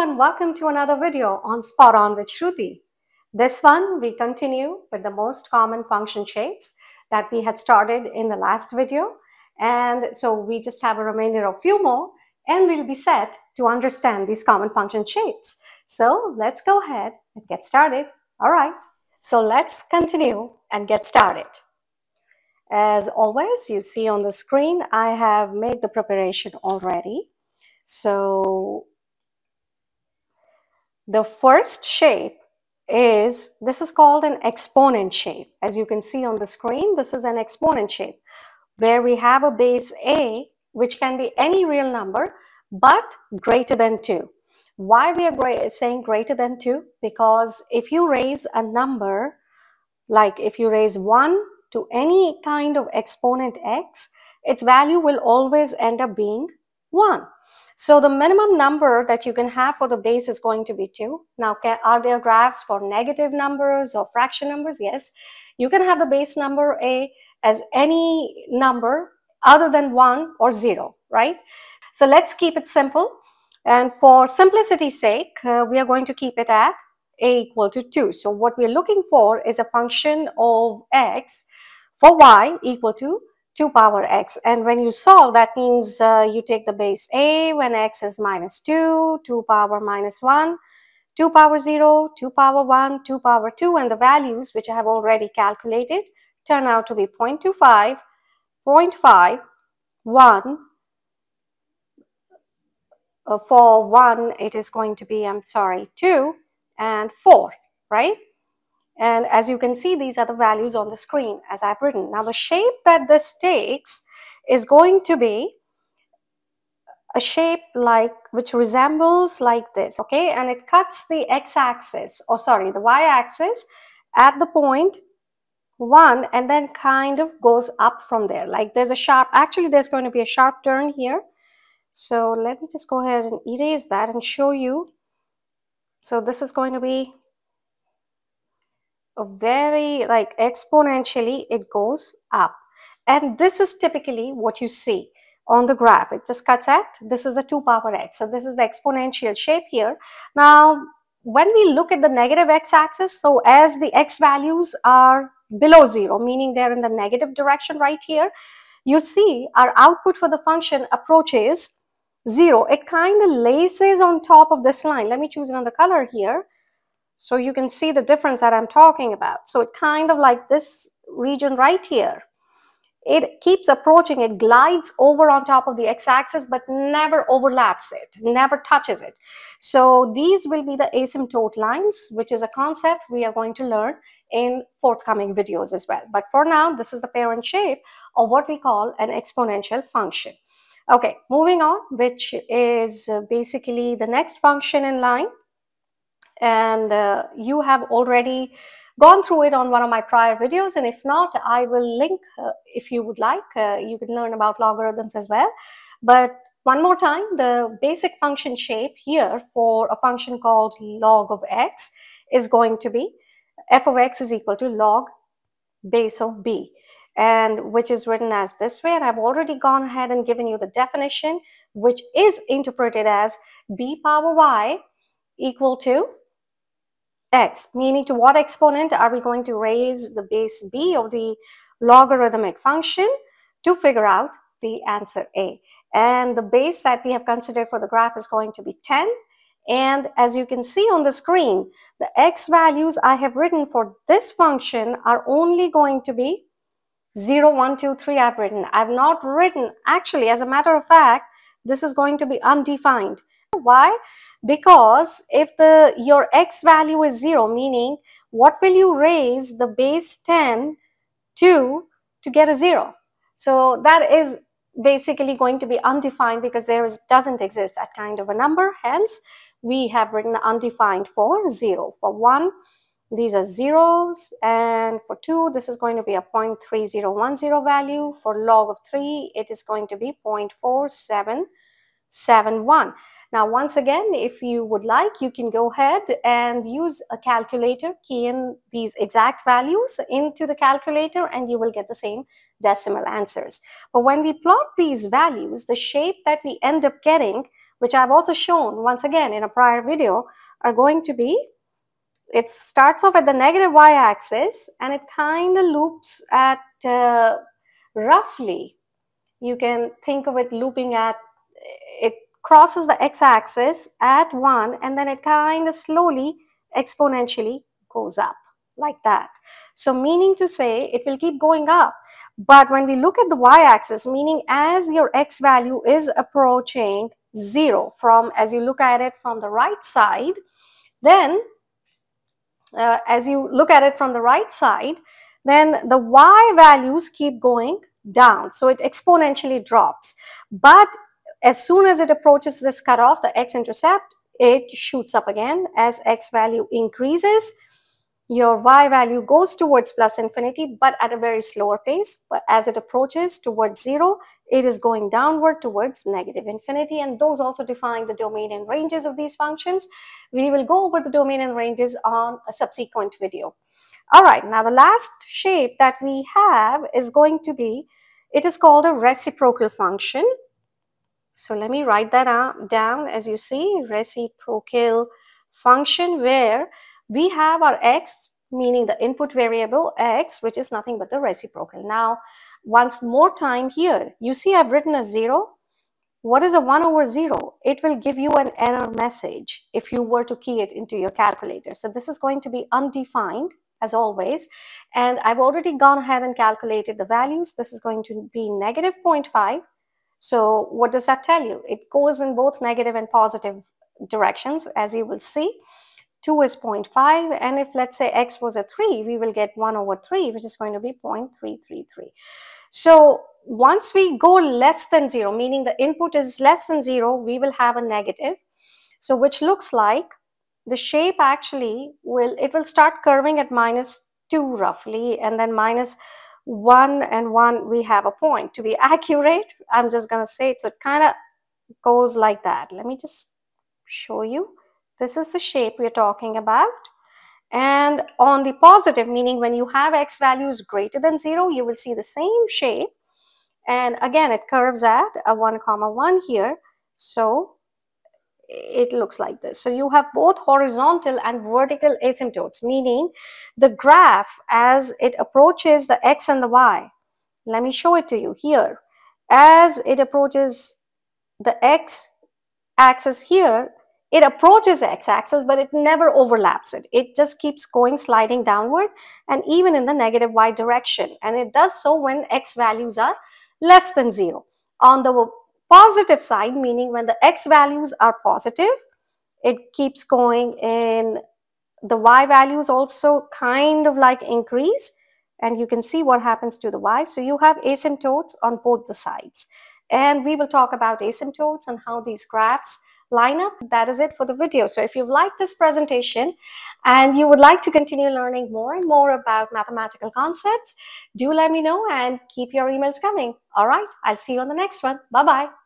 and welcome to another video on Spot On with Shruti. This one we continue with the most common function shapes that we had started in the last video and so we just have a remainder of few more and we'll be set to understand these common function shapes. So let's go ahead and get started. All right, so let's continue and get started. As always, you see on the screen, I have made the preparation already. So the first shape is, this is called an exponent shape. As you can see on the screen, this is an exponent shape where we have a base a, which can be any real number, but greater than 2. Why we are saying greater than 2? Because if you raise a number, like if you raise 1 to any kind of exponent x, its value will always end up being 1. So the minimum number that you can have for the base is going to be 2. Now, are there graphs for negative numbers or fraction numbers? Yes. You can have the base number a as any number other than 1 or 0, right? So let's keep it simple. And for simplicity's sake, uh, we are going to keep it at a equal to 2. So what we're looking for is a function of x for y equal to 2 power x. And when you solve that means uh, you take the base a when x is minus 2 2 power minus 1 2 power 0 2 power 1 2 power 2 and the values which I have already calculated turn out to be 0.25 0.5 1 uh, for 1 it is going to be I'm sorry 2 and 4 right and as you can see, these are the values on the screen as I've written. Now the shape that this takes is going to be a shape like which resembles like this okay? And it cuts the x-axis or sorry the y-axis at the point 1 and then kind of goes up from there. Like there's a sharp actually there's going to be a sharp turn here. So let me just go ahead and erase that and show you. So this is going to be very like exponentially it goes up. And this is typically what you see on the graph. It just cuts at this is the 2 power x. So this is the exponential shape here. Now when we look at the negative x-axis so as the x values are below zero meaning they're in the negative direction right here you see our output for the function approaches zero. It kind of laces on top of this line. Let me choose another color here so you can see the difference that I'm talking about. So it kind of like this region right here. It keeps approaching, it glides over on top of the x-axis but never overlaps it, never touches it. So these will be the asymptote lines, which is a concept we are going to learn in forthcoming videos as well. But for now, this is the parent shape of what we call an exponential function. Okay, moving on, which is basically the next function in line and uh, you have already gone through it on one of my prior videos. And if not I will link uh, if you would like uh, you can learn about logarithms as well. But one more time the basic function shape here for a function called log of x is going to be f of x is equal to log base of b and which is written as this way. And I've already gone ahead and given you the definition which is interpreted as b power y equal to x, meaning to what exponent are we going to raise the base b of the logarithmic function to figure out the answer a. And the base that we have considered for the graph is going to be 10. And as you can see on the screen, the x values I have written for this function are only going to be 0, 1, 2, 3 I've written. I've not written, actually, as a matter of fact, this is going to be undefined. Why? because if the your x value is 0 meaning what will you raise the base 10 to to get a 0 so that is basically going to be undefined because there is doesn't exist that kind of a number. Hence we have written undefined for 0 for 1 these are zeros. And for 2 this is going to be a 0.3010 value. For log of 3 it is going to be 0.4771 now, once again, if you would like, you can go ahead and use a calculator, key in these exact values into the calculator and you will get the same decimal answers. But when we plot these values, the shape that we end up getting which I've also shown once again in a prior video, are going to be, it starts off at the negative y-axis and it kind of loops at uh, roughly, you can think of it looping at, crosses the x-axis at 1 and then it kind of slowly, exponentially goes up like that. So meaning to say it will keep going up. But when we look at the y-axis, meaning as your x value is approaching 0 from, as you look at it from the right side, then uh, as you look at it from the right side, then the y values keep going down. So it exponentially drops. But as soon as it approaches this cutoff, the x-intercept, it shoots up again as x value increases. Your y value goes towards plus infinity, but at a very slower pace. But as it approaches towards zero, it is going downward towards negative infinity and those also define the domain and ranges of these functions. We will go over the domain and ranges on a subsequent video. All right, now the last shape that we have is going to be, it is called a reciprocal function. So let me write that down as you see, reciprocal function where we have our x, meaning the input variable x, which is nothing but the reciprocal. Now, once more time here. You see I've written a 0. What is a 1 over 0? It will give you an error message if you were to key it into your calculator. So this is going to be undefined as always. And I've already gone ahead and calculated the values. This is going to be negative 0.5. So what does that tell you? It goes in both negative and positive directions as you will see. 2 is 0.5 and if let's say x was a 3 we will get 1 over 3 which is going to be 0.333 so once we go less than zero, meaning the input is less than zero, we will have a negative. So which looks like the shape actually will, it will start curving at minus two roughly, and then minus one and one, we have a point. To be accurate, I'm just gonna say it. So it kind of goes like that. Let me just show you. This is the shape we're talking about. And on the positive, meaning when you have x values greater than 0, you will see the same shape. And again, it curves at a 1 comma 1 here. So it looks like this. So you have both horizontal and vertical asymptotes, meaning the graph as it approaches the x and the y. Let me show it to you here. As it approaches the x axis here, it approaches the x-axis but it never overlaps it it just keeps going sliding downward and even in the negative y direction and it does so when x values are less than zero on the positive side meaning when the x values are positive it keeps going in the y values also kind of like increase and you can see what happens to the y so you have asymptotes on both the sides and we will talk about asymptotes and how these graphs line up. That is it for the video. So if you've liked this presentation and you would like to continue learning more and more about mathematical concepts, do let me know and keep your emails coming. All right, I'll see you on the next one. Bye-bye.